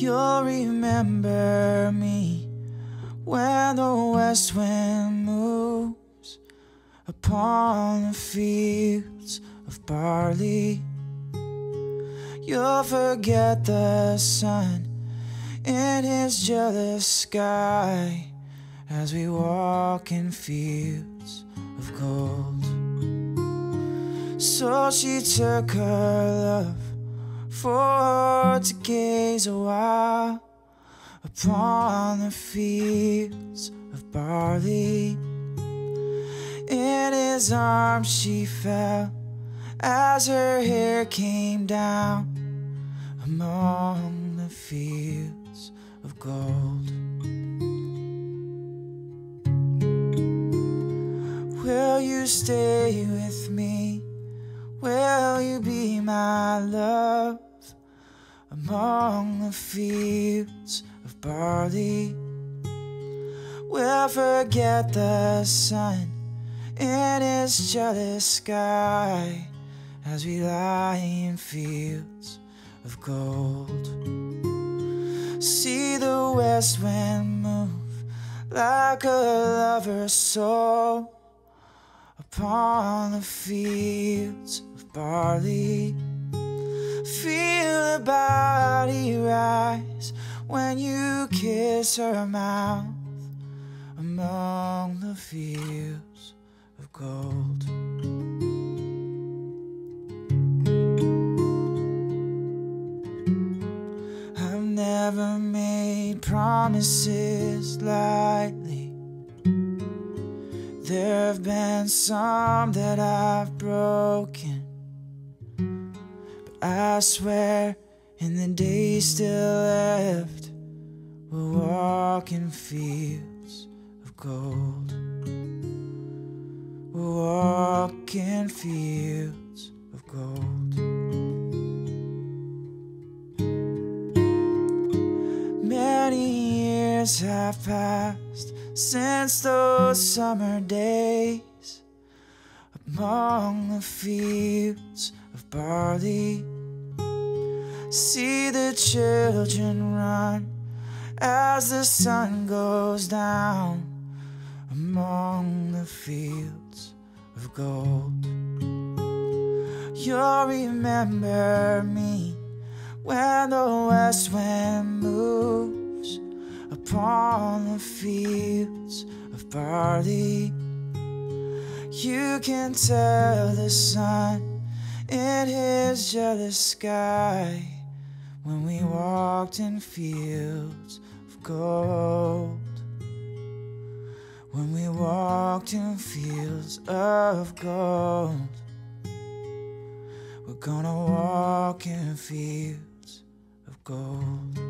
You'll remember me when the west wind moves upon the fields of barley. You'll forget the sun in his jealous sky as we walk in fields of gold. So she took her love for to gaze a while upon the fields of barley. In his arms she fell as her hair came down among the fields of gold. Will you stay with me? Will you be my love among the fields of barley? We'll forget the sun in its jealous sky as we lie in fields of gold. See the west wind move like a lover's soul upon the fields of barley. Feel body rise when you kiss her mouth among the fields of gold. I've never made promises lightly. There have been some that I've broken. But I swear, in the days still left, we'll walk in fields of gold. We'll walk in fields of gold. Many years have passed since those summer days among the fields of barley. See the children run as the sun goes down among the fields of gold. You'll remember me when the west wind moves upon the fields of barley. You can tell the sun in his jealous sky when we walked in fields of gold. When we walked in fields of gold. We're gonna walk in fields of gold.